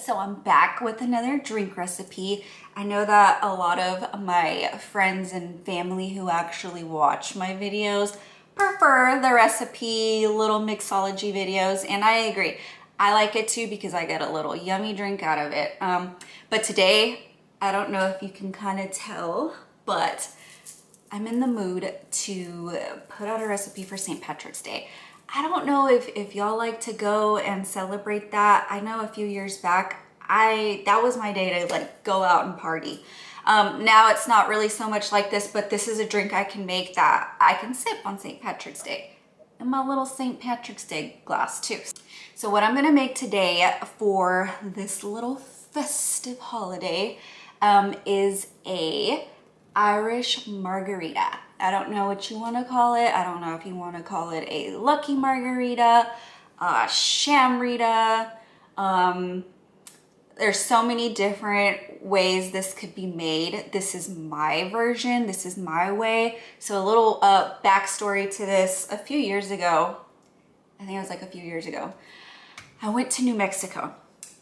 so I'm back with another drink recipe. I know that a lot of my friends and family who actually watch my videos prefer the recipe little mixology videos and I agree. I like it too because I get a little yummy drink out of it. Um, but today, I don't know if you can kind of tell, but I'm in the mood to put out a recipe for St. Patrick's Day. I don't know if, if y'all like to go and celebrate that. I know a few years back, I that was my day to like go out and party. Um, now it's not really so much like this, but this is a drink I can make that I can sip on St. Patrick's Day. And my little St. Patrick's Day glass too. So what I'm gonna make today for this little festive holiday um, is a Irish margarita. I don't know what you want to call it. I don't know if you want to call it a lucky margarita, a shamrita. Um, there's so many different ways this could be made. This is my version. This is my way. So a little uh, backstory to this. A few years ago, I think it was like a few years ago, I went to New Mexico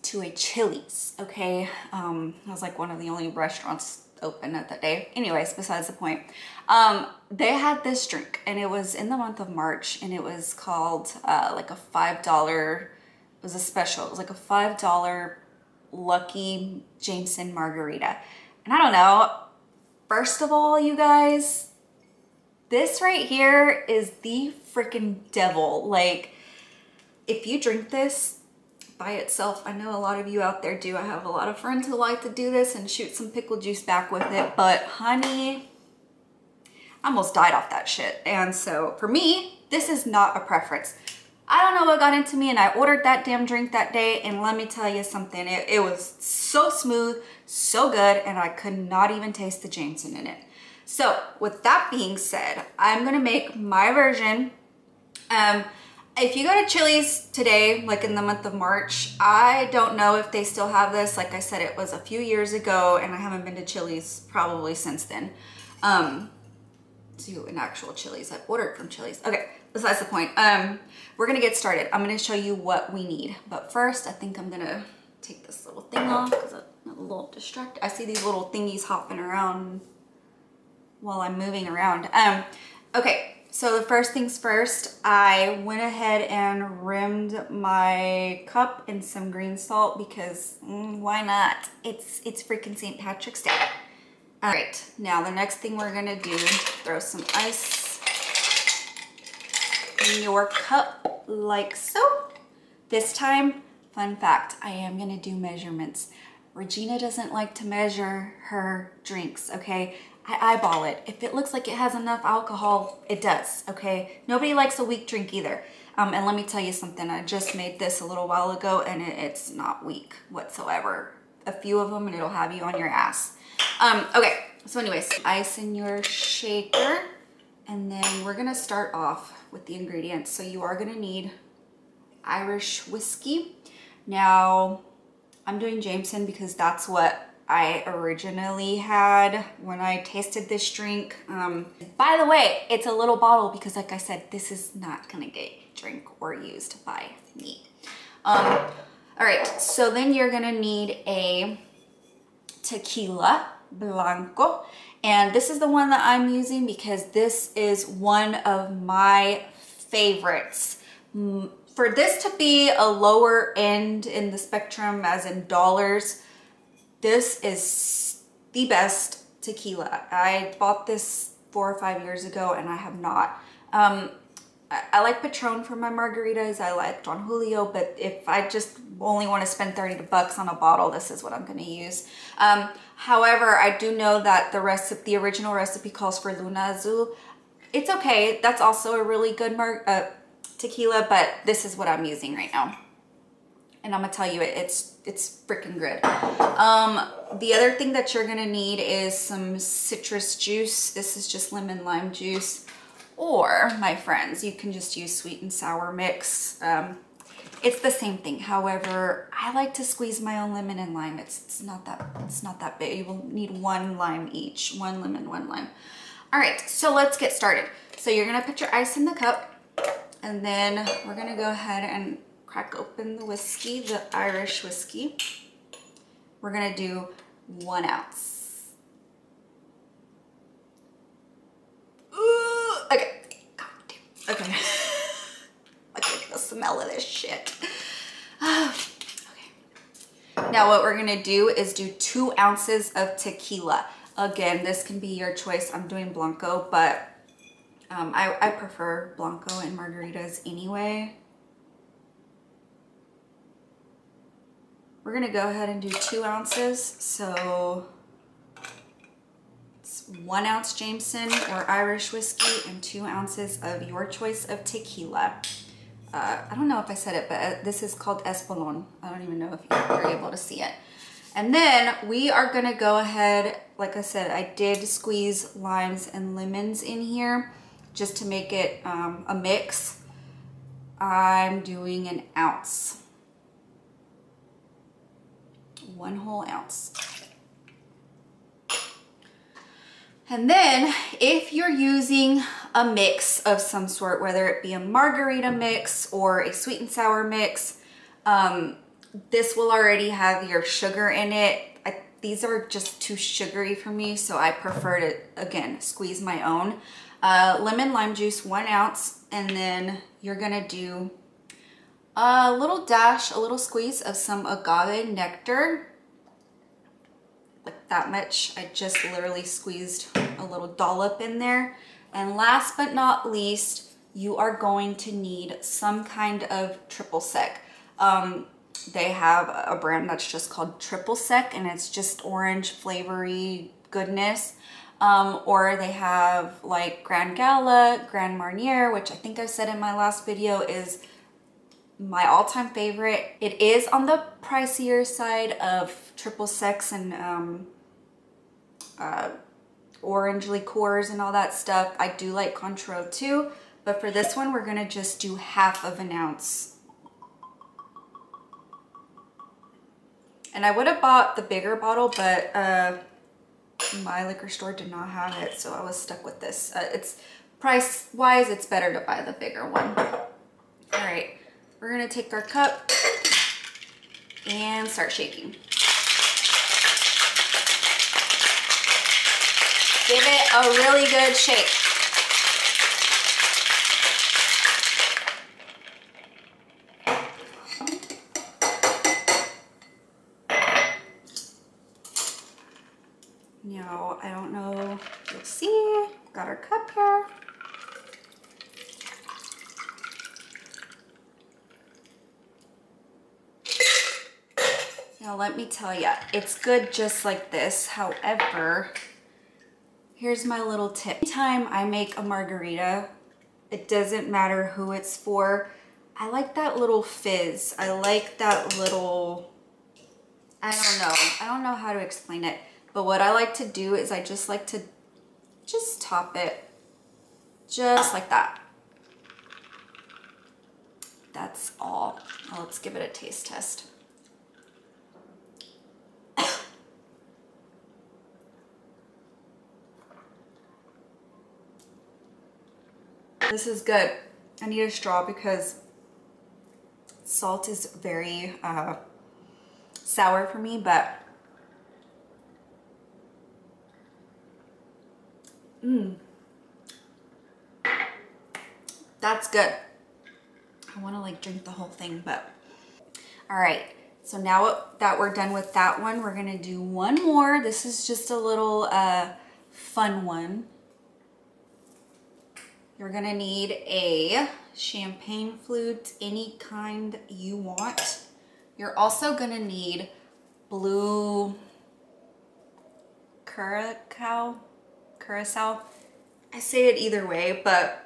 to a Chili's, okay? Um, I was like one of the only restaurants open at that day. Anyways, besides the point. Um, they had this drink and it was in the month of March and it was called uh, like a $5, it was a special. It was like a $5 Lucky Jameson Margarita. And I don't know, first of all, you guys, this right here is the freaking devil. Like, if you drink this, by itself. I know a lot of you out there do. I have a lot of friends who like to do this and shoot some pickle juice back with it. But honey, I almost died off that shit. And so for me, this is not a preference. I don't know what got into me and I ordered that damn drink that day and let me tell you something, it, it was so smooth, so good, and I could not even taste the Jameson in it. So with that being said, I'm gonna make my version. Um, if you go to Chili's today, like in the month of March, I don't know if they still have this. Like I said, it was a few years ago and I haven't been to Chili's probably since then. Um, to an actual Chili's. I've ordered from Chili's. Okay, besides the point. Um, we're gonna get started. I'm gonna show you what we need. But first, I think I'm gonna take this little thing off because I'm a little distracted. I see these little thingies hopping around while I'm moving around. Um, okay, so the first things first, I went ahead and rimmed my cup in some green salt because mm, why not? It's, it's freaking St. Patrick's Day. All right, now the next thing we're gonna do, throw some ice in your cup like so. This time, fun fact, I am gonna do measurements. Regina doesn't like to measure her drinks, okay? I eyeball it. If it looks like it has enough alcohol, it does, okay? Nobody likes a weak drink either. Um, and let me tell you something, I just made this a little while ago and it, it's not weak whatsoever. A few of them and it'll have you on your ass. Um, okay, so anyways, ice in your shaker. And then we're gonna start off with the ingredients. So you are gonna need Irish whiskey. Now, I'm doing Jameson because that's what I originally had when I tasted this drink. Um, by the way, it's a little bottle because like I said, this is not gonna get drink or used by me. Um, all right, so then you're gonna need a tequila blanco. And this is the one that I'm using because this is one of my favorites. For this to be a lower end in the spectrum as in dollars, this is the best tequila. I bought this four or five years ago and I have not. Um, I, like Patron for my margaritas. I like Don Julio, but if I just only want to spend 30 bucks on a bottle, this is what I'm going to use. Um, however, I do know that the recipe, the original recipe calls for Luna Azul. It's okay. That's also a really good mar uh, tequila, but this is what I'm using right now and I'm gonna tell you it, it's it's freaking good. Um, the other thing that you're gonna need is some citrus juice. This is just lemon lime juice. Or, my friends, you can just use sweet and sour mix. Um, it's the same thing. However, I like to squeeze my own lemon and lime. It's, it's not that it's not that big. You will need one lime each. One lemon, one lime. All right, so let's get started. So you're gonna put your ice in the cup and then we're gonna go ahead and crack open the whiskey, the Irish whiskey. we're gonna do one ounce. Ooh, okay, okay. The smell of this shit. okay. Now what we're gonna do is do two ounces of tequila. Again, this can be your choice. I'm doing Blanco, but um, I, I prefer Blanco and margaritas anyway. We're gonna go ahead and do two ounces. So it's one ounce Jameson or Irish whiskey and two ounces of your choice of tequila. Uh, I don't know if I said it, but uh, this is called Espolon. I don't even know if you're able to see it. And then we are gonna go ahead, like I said, I did squeeze limes and lemons in here just to make it um, a mix. I'm doing an ounce one whole ounce. And then if you're using a mix of some sort, whether it be a margarita mix or a sweet and sour mix, um, this will already have your sugar in it. I, these are just too sugary for me, so I prefer to, again, squeeze my own. Uh, lemon lime juice, one ounce, and then you're gonna do a little dash, a little squeeze of some agave nectar. That much. I just literally squeezed a little dollop in there. And last but not least, you are going to need some kind of triple sec. Um, they have a brand that's just called triple sec and it's just orange flavory goodness. Um, or they have like Grand Gala, Grand Marnier, which I think I said in my last video is my all-time favorite. It is on the pricier side of triple secs and um, uh, orange liqueurs and all that stuff. I do like Cointreau too, but for this one, we're gonna just do half of an ounce. And I would have bought the bigger bottle, but uh, my liquor store did not have it, so I was stuck with this. Uh, it's price-wise, it's better to buy the bigger one. All right, we're gonna take our cup and start shaking. Give it a really good shake. Now, I don't know, you'll see, got our cup here. Now let me tell you, it's good just like this. However, here's my little tip. Anytime I make a margarita, it doesn't matter who it's for. I like that little fizz. I like that little, I don't know. I don't know how to explain it. But what I like to do is I just like to just top it just like that. That's all. Well, let's give it a taste test. This is good. I need a straw because salt is very uh, sour for me, but mmm, that's good. I want to like drink the whole thing, but all right. So now that we're done with that one, we're gonna do one more. This is just a little uh, fun one. You're gonna need a champagne flute, any kind you want. You're also gonna need blue curacao, curacao. I say it either way, but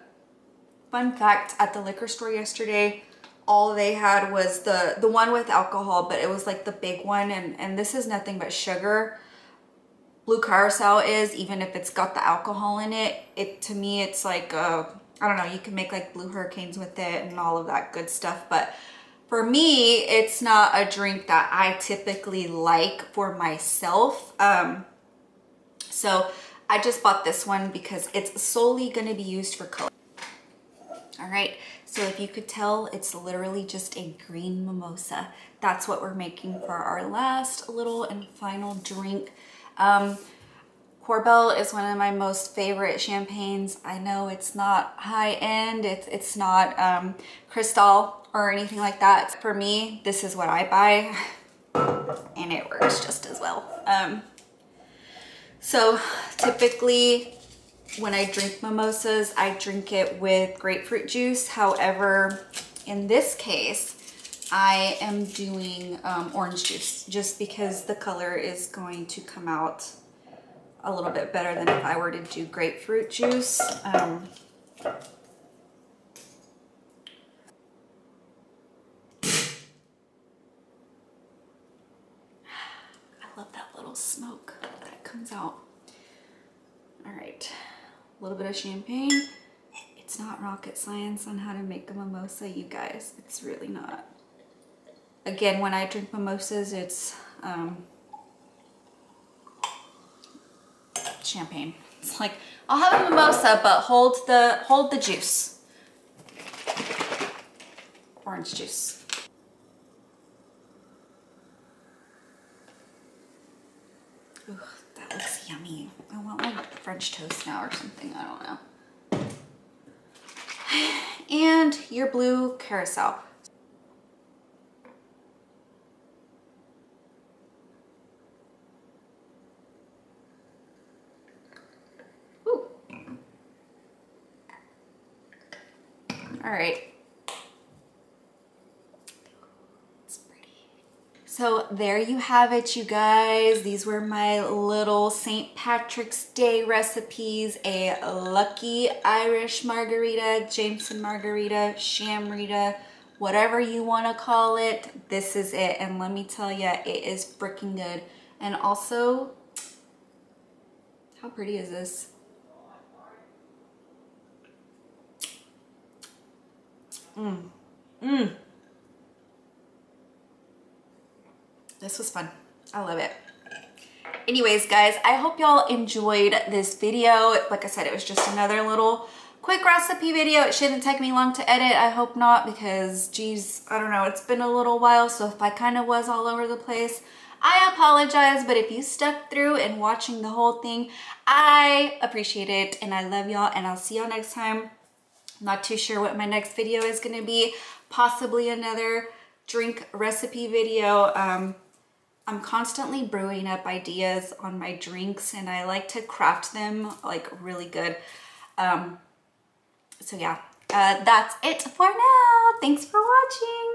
fun fact, at the liquor store yesterday, all they had was the, the one with alcohol, but it was like the big one, and, and this is nothing but sugar blue curacao is, even if it's got the alcohol in it, it to me it's like, uh, I don't know, you can make like blue hurricanes with it and all of that good stuff. But for me, it's not a drink that I typically like for myself. Um, so I just bought this one because it's solely gonna be used for color. All right, So if you could tell, it's literally just a green mimosa. That's what we're making for our last little and final drink. Um, Korbel is one of my most favorite champagnes. I know it's not high end, it's, it's not um, or anything like that. For me, this is what I buy and it works just as well. Um, so typically when I drink mimosas, I drink it with grapefruit juice. However, in this case, I am doing um, orange juice just because the color is going to come out a little bit better than if I were to do grapefruit juice. Um, I love that little smoke that comes out. All right, a little bit of champagne. It's not rocket science on how to make a mimosa, you guys. It's really not. Again, when I drink mimosas, it's um, champagne. It's like, I'll have a mimosa, but hold the, hold the juice. Orange juice. Ooh, that looks yummy. I want like French toast now or something, I don't know. And your blue curacao. Right. It's pretty. So there you have it, you guys. These were my little St. Patrick's Day recipes. A lucky Irish margarita, Jameson margarita, shamrita, whatever you want to call it. This is it. And let me tell you, it is freaking good. And also, how pretty is this? Mmm. Mmm. This was fun. I love it. Anyways, guys, I hope y'all enjoyed this video. Like I said, it was just another little quick recipe video. It shouldn't take me long to edit. I hope not because, geez, I don't know. It's been a little while, so if I kind of was all over the place, I apologize. But if you stuck through and watching the whole thing, I appreciate it and I love y'all and I'll see y'all next time. Not too sure what my next video is gonna be. Possibly another drink recipe video. Um, I'm constantly brewing up ideas on my drinks and I like to craft them like really good. Um, so yeah, uh, that's it for now. Thanks for watching.